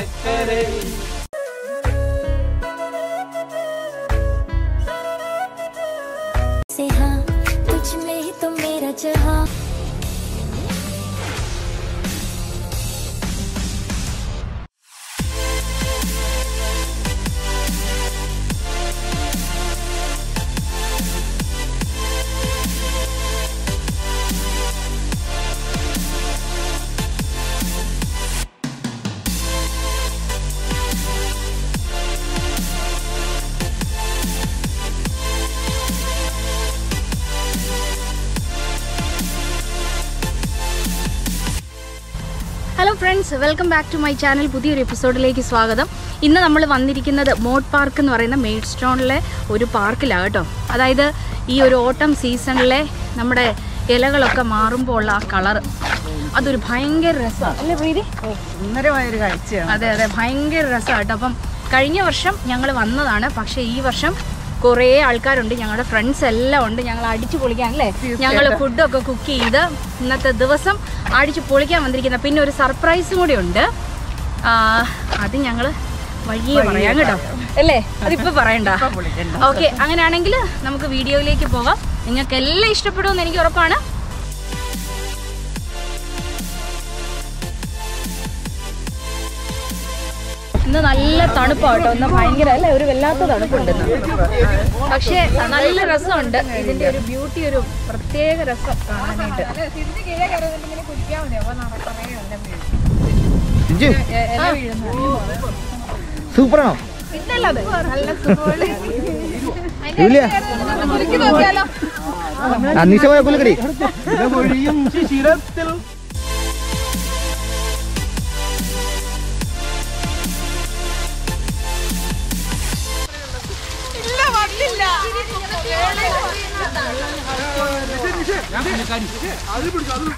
Ed, Ed, hello friends welcome back to my channel പുതിയൊരു എപ്പിസോഡിലേക്ക് സ്വാഗതം. ഇന്ന് നമ്മൾ വന്നിരിക്കുന്നത് മോഡ് പാർക്ക് എന്ന് പറയുന്ന മെയ്ഡ് സ്റ്റോണിലെ ഒരു പാർക്കിലാണ് കേട്ടോ. അതായത് ഈ ഒരു ഓട്ടം സീസണിലെ നമ്മുടെ ഇലകളൊക്കെ മാറുമ്പോൾ ഉള്ള ആ കളർ. അതൊരു ഭയങ്കര രസമാണ് അല്ലേ പ്രീതി? സുന്ദരമായൊരു കാഴ്ചയാണ്. അതെ അതെ. ഭയങ്കര രസമാണ് കേട്ടോ. അപ്പം കഴിഞ്ഞ വർഷം ഞങ്ങൾ വന്നതാണ്. പക്ഷേ ഈ വർഷം കുറേ ആൾക്കാരുണ്ട് ഞങ്ങളുടെ ഫ്രണ്ട്സ് എല്ലാം ഉണ്ട് ഞങ്ങൾ അടിച്ചു പൊളിക്കാൻ അല്ലേ? ഞങ്ങൾ ഫുഡൊക്കെ കുക്ക് ചെയ്ത് ഇന്നത്തെ ദിവസം അടിച്ചു പൊളിക്കാൻ വന്നിരിക്കുന്ന. പിന്നെ ഒരു സർപ്രൈസും കൂടി ഉണ്ട്. അത് ഞങ്ങൾ വഴിയെ പറയാം കേട്ടോ. അല്ലേ? അതിപ്പോൾ പറയണ്ട. ഓക്കെ അങ്ങനെയാണെങ്കിൽ നമുക്ക് വീഡിയോയിലേക്ക് പോകാം നിങ്ങൾക്ക് എല്ലാം ഇഷ്ടപ്പെടുമെന്ന് എനിക്ക് ഉറപ്പാണ്. ഇന്ന് നല്ല തണുപ്പാണ് കേട്ടോ ഇന്ന് ഭയങ്കര അല്ലേ? ഒരു വല്ലാത്ത തണുപ്പുണ്ട് പക്ഷേ നല്ല രസമുണ്ട്. ഇതിന്റെ ഒരു ബ്യൂട്ടി ഒരു പ്രത്യേക രസം കാണാനായിട്ട്. സൂപ്പറാണോ? ഇല്ല അന്നീശമായ പുലക്കടി ശിശിരത്തിൽ ഇനി പിടിച്ചിറക്കണോ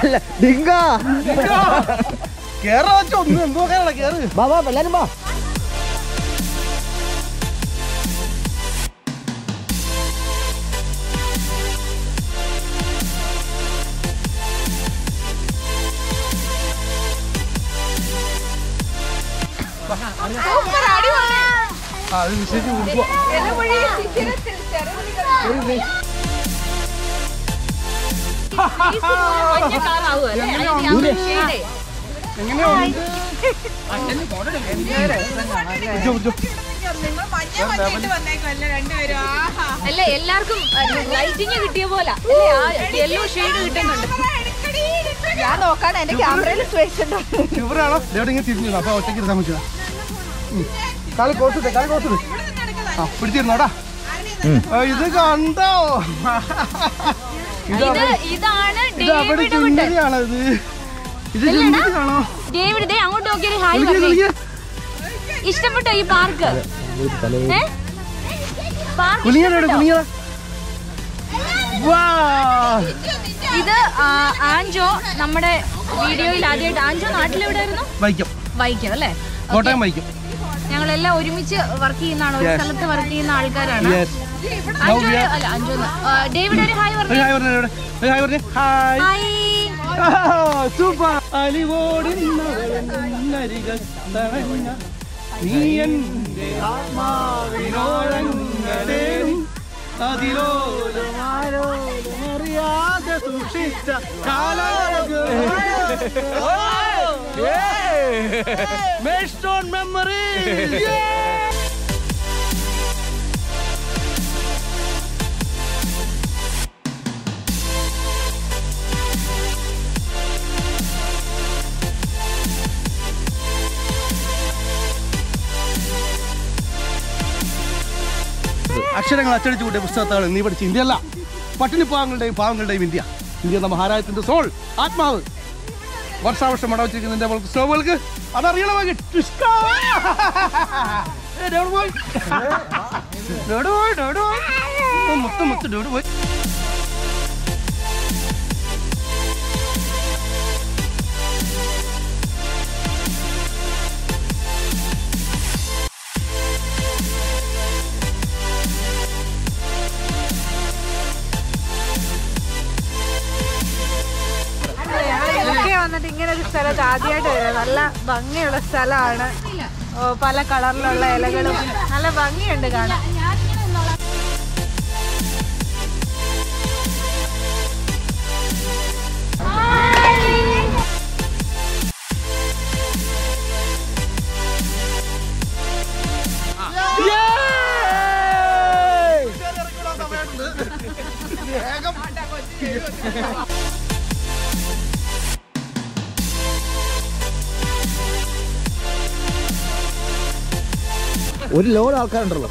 അല്ല ഡിങ്ക കേറാ വെച്ചോ ഒന്ന് എന്തോ കേറ കേറ് ബാ ബാ എല്ലാരും ബാ ആ അത് വിശേഷിച്ച് കൊടുക്കുക മഞ്ഞ കളറാവും അല്ലേ അതിന്റെ ആ ഒരു shade. അല്ല എല്ലാവർക്കും ലൈറ്റിങ് കിട്ടിയ പോലെ. യെല്ലോ ഷെയ്ഡ് കിട്ടുന്നുണ്ട്. ഞാൻ നോക്കാണ് എന്റെ ക്യാമറയിൽ ഇവരാണോ ഇങ്ങനെ തിരിഞ്ഞു അപ്പൊ ഒറ്റയ്ക്ക് പറ്റുക കാൽ കോർത്തിട്ടെ കാൽ കോർത്തിട്ട് ആ പിടിച്ചിരുന്നോടാ ഇത് കണ്ടോ? ഇത് ഇത് ഇതാണ് ഡേവിഡ് അങ്ങോട്ട് നോക്കിയൊരു ഹായ് ഇഷ്ടപ്പെട്ടോ ഈ പാർക്ക്? പാർക്ക് കുനിയടാ കുനിയടാ. വാ. ഇത് ആൻജോ നമ്മുടെ വീഡിയോയിൽ ആദ്യമായിട്ട് ആൻജോ നാട്ടിലെവിടെയായിരുന്നു? വൈക്കം. വൈക്കം അല്ലേ? കോട്ടയം വൈക്കം. ഞങ്ങളെല്ലാം ഒരുമിച്ച് വർക്ക് ചെയ്യുന്നതാണ്. ഒരു. സ്ഥലത്ത് വർക്ക് ചെയ്യുന്ന ആൾക്കാരാണ്. സൂപ്പർ അലിവോടിന്നരികത്തണഞ്ഞ നീ എന്റെ ആത്മാവിനോഴങ്ങലേ അതിലോലമാരോലമറിയാതെ സൂക്ഷിച്ച മെമ്മറി അക്ഷരങ്ങൾ അച്ചടിച്ചു കൂട്ടിയ പുസ്തകത്താണ് നീ പഠിച്ച ഇന്ത്യയല്ല. പട്ടിണി പാവങ്ങളുടെയും പാവങ്ങളുടെയും ഇന്ത്യ. ഇന്ത്യ എന്ന മഹാരാജ്യത്തിന്റെ സോൾ ആത്മാവ്. വർഷാവർഷം മടവച്ചിരിക്കുന്ന ഇന്ത്യ സ്റ്റോവുകൾക്ക് അതറിയണമെങ്കിൽ മുത്ത് മുത്ത് ഡോഡു പോയി. വന്നിട്ട് ഇങ്ങനെ ഒരു സ്ഥലത്ത് ആദ്യമായിട്ട് വരാം നല്ല ഭംഗിയുള്ള സ്ഥലമാണ്. ഓ, പല കളറിലുള്ള ഇലകളും. നല്ല ഭംഗിയുണ്ട് കാണാൻ. ഒരു ലോഡ് ആൾക്കാരുണ്ടല്ലോ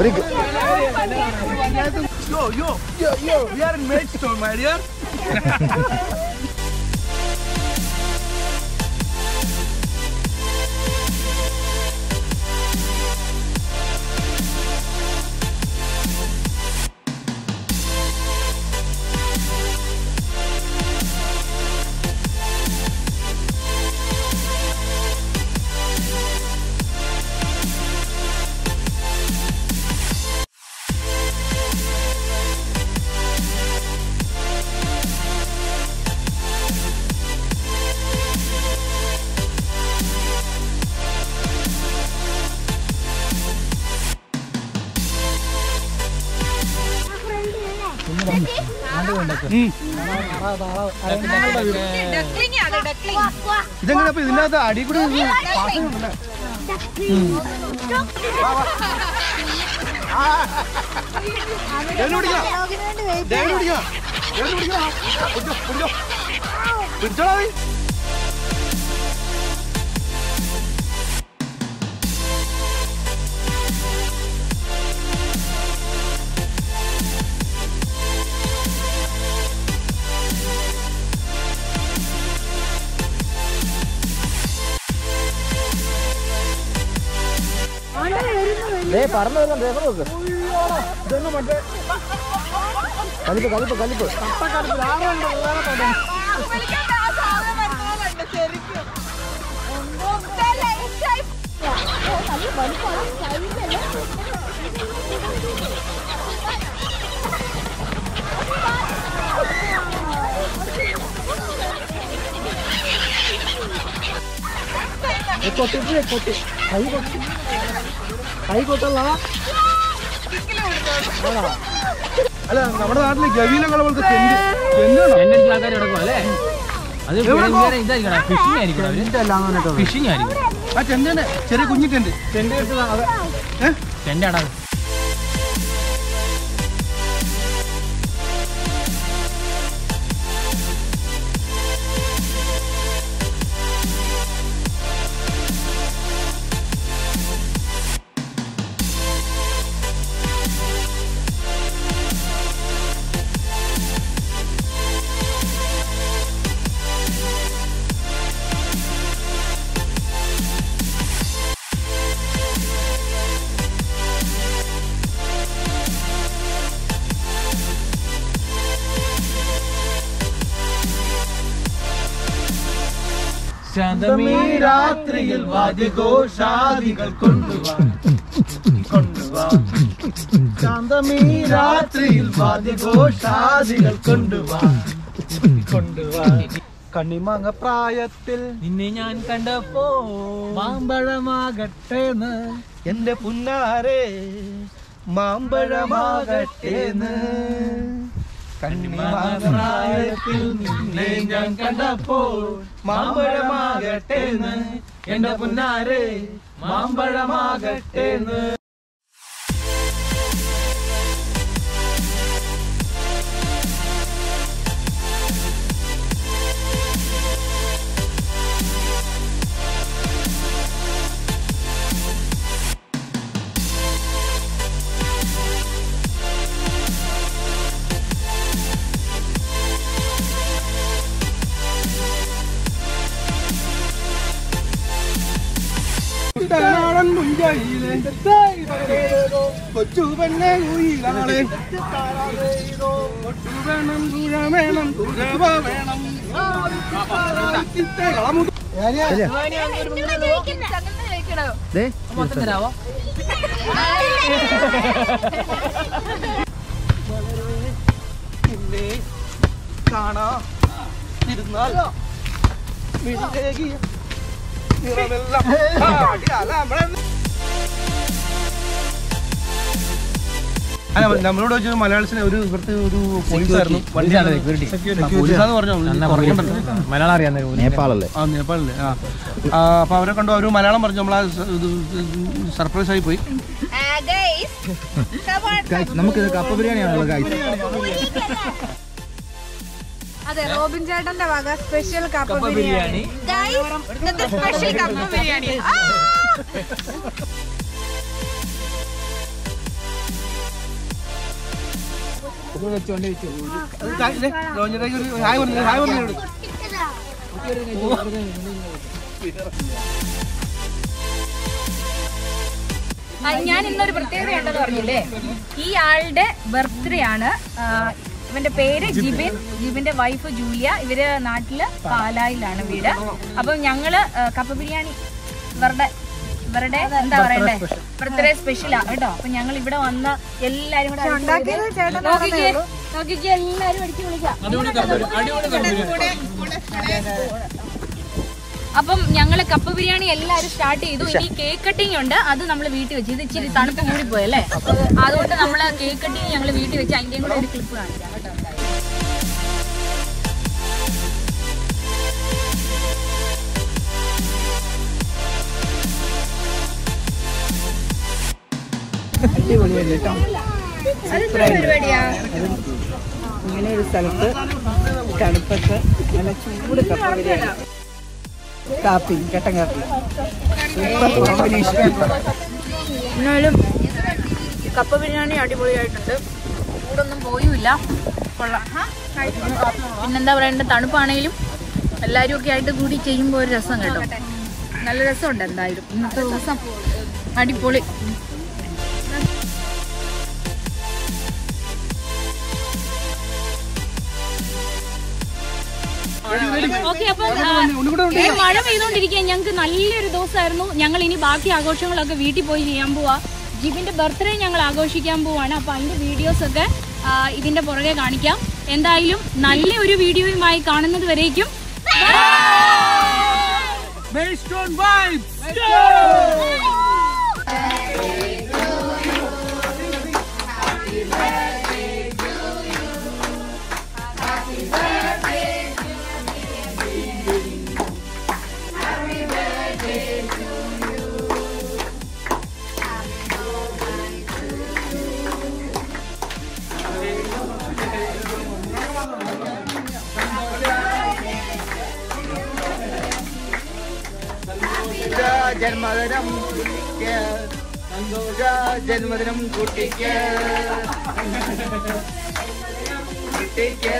ഒരു Yo, yo, yo, yo, we are in Maidstone, my dear. ഇതെങ്ങനെ അപ്പൊ ഇതിന്റെ അകത്ത് അടി കൂടി ഇത് പാസം ഉണ്ടല്ലേ? ദേവന് പിടിക്കാം. ദേവന് നോക്ക് ദേവന് പിടിക്കാം. കലിപ്പ് പിടിച്ചോ. പിടിച്ചോടാ നീ. കൊട്ടി പറന്നു വരുന്നുണ്ട് കലിപ്പ് അല്ല നമ്മുടെ നാട്ടിൽ ഗവീലങ്ങളെ പോലത്തെ ചെണ്ട് ചെണ്ടാണോ ചെണ്ടടിക്കുന്ന ആൾക്കാർ കിടക്കും അല്ലേ? അത് ഇതായിരിക്കണം ഫിഷിംഗ് ഫിഷിംഗ് ആ ചെറിയ കുഞ്ഞിട്ടുണ്ട് ചെണ്ട് ചെണ്ടാടാ ശാന്തമീ രാത്രിയിൽ വാദ്യഘോഷാദികൾ കൊണ്ടുവാ. കൊണ്ടുവാ. ശാന്തമീ രാത്രിയിൽ വാദ്യഘോഷാദികൾ കൊണ്ടുവാ. കൊണ്ടുവാ. കണ്ണിമാങ്ങ പ്രായത്തിൽ നിന്നെ ഞാൻ കണ്ടപ്പോ മാമ്പഴമാകട്ടേന്ന്. എന്റെ പുന്നാരെ മാമ്പഴമാകട്ടേന്ന്. കണ്ണിമാങ്ങ പ്രായത്തിൽ നിന്നെ ഞാൻ കണ്ടപ്പോൾ മാമ്പഴമാകട്ടെ എന്റെ പുന്നാരെ മാമ്പഴമാകട്ടേന്ന്. കൊച്ചു പെണ്ണെ കുയിലാളെ കൊച്ചു വേണം തുഴ വേണം തുഴവ വേണം നിന്നെ കാണാ ഇരുന്നാൽ നിറമെല്ലാം. നമ്മളോട് വെച്ച് മലയാളത്തിന് ഒരു ഇവിടുത്തെ ഒരു പോലീസായിരുന്നു മലയാളം ഒരു നേപ്പാളല്ലേ ആ നേപ്പാളിലെ ആ. ആ, അപ്പൊ അവരെ കണ്ടു. അവർ മലയാളം പറഞ്ഞു. നമ്മളാ സർപ്രൈസ് ആയി പോയി. നമുക്ക് കപ്പ ബിരിയാണിയാണല്ലോ അതെ റോബിൻ ചേട്ടന്റെ വക സ്പെഷ്യൽ കപ്പ ബിരിയാണി. സ്പെഷ്യൽ കപ്പ ബിരിയാണി. ഹായ് പറഞ്ഞു ഹായ് ഞാൻ ഇന്നൊരു പ്രത്യേകത ഉണ്ടെന്ന് പറഞ്ഞില്ലേ? ഈ ആളുടെ ബർത്ത്ഡേ ആണ് ഇവന്റെ പേര് ജിബിൻ. ജിബിന്റെ wife Julia. ഇവർ നാട്ടിൽ പാലായിലാണ് വീട്. അപ്പം ഞങ്ങൾ കപ്പ ബിരിയാണി ഇവരുടെ ഇവരുടെ എന്താ പറയണ്ടേ? ബർത്ത്ഡേ സ്പെഷ്യലാ കേട്ടോ? അപ്പൊ ഞങ്ങൾ ഇവിടെ വന്ന എല്ലാരും കൂടെ നോക്കിക്ക്. എല്ലാരും അടിച്ചു വിളിക്കാം അപ്പം ഞങ്ങൾ കപ്പ് ബിരിയാണി എല്ലാരും സ്റ്റാർട്ട് ചെയ്തു. ഇനി കേക്ക് കട്ടിങ് ഉണ്ട്. അത് നമ്മൾ വീട്ടിൽ വെച്ച്. ഇത് ഇച്ചിരി തണുപ്പ് കൂടി പോയല്ലേ അതുകൊണ്ട് നമ്മൾ കേക്ക് കട്ടിങ് ഞങ്ങൾ വീട്ടിൽ വെച്ച്. അതിന്റെയും കൂടെ ഒരു ക്ലിപ്പ് കാണിക്കാം കേട്ടോ. എന്തായാലും. ഇങ്ങനെ ഒരു സ്ഥലത്ത് തണുപ്പത്ത് നല്ല ചൂട് കപ്പ ബിരിയാണി കാപ്പി കട്ടൻ കാപ്പി. Super combination. എന്നാലും കപ്പ ബിരിയാണി അടിപൊളിയായിട്ടുണ്ട്. ചൂടൊന്നും പോയുമില്ല കൊള്ളാം. പിന്നെന്താ പറയണ്ട? തണുപ്പാണെങ്കിലും എല്ലാവരും ഒക്കെ ആയിട്ട് കൂടി ചെയ്യുമ്പോൾ ഒരു രസം കേട്ടോ. നല്ല രസമുണ്ട് എന്തായാലും. ഇന്നത്തെ ദിവസം അടിപൊളി. ഓക്കെ അപ്പം ആ, മഴ പെയ്തോണ്ടിരിക്കുക ഞങ്ങൾക്ക് നല്ലൊരു ദിവസമായിരുന്നു. ഞങ്ങൾ ഇനി ബാക്കി ആഘോഷങ്ങളൊക്കെ വീട്ടിൽ പോയി ചെയ്യാൻ പോവാ. ജിബിന്റെ ബർത്ത്ഡേ ഞങ്ങൾ ആഘോഷിക്കാൻ പോവാണ്. അപ്പൊ അതിന്റെ വീഡിയോസ് ഒക്കെ ഇതിന്റെ പുറകെ കാണിക്കാം. എന്തായാലും നല്ല ഒരു വീഡിയോയുമായി കാണുന്നത് വരേക്കും. ജന്മദിനം കുട്ടിക്ക്. സന്തോഷ ജന്മദിനം കുട്ടിക്ക്. കുട്ടിക്ക്.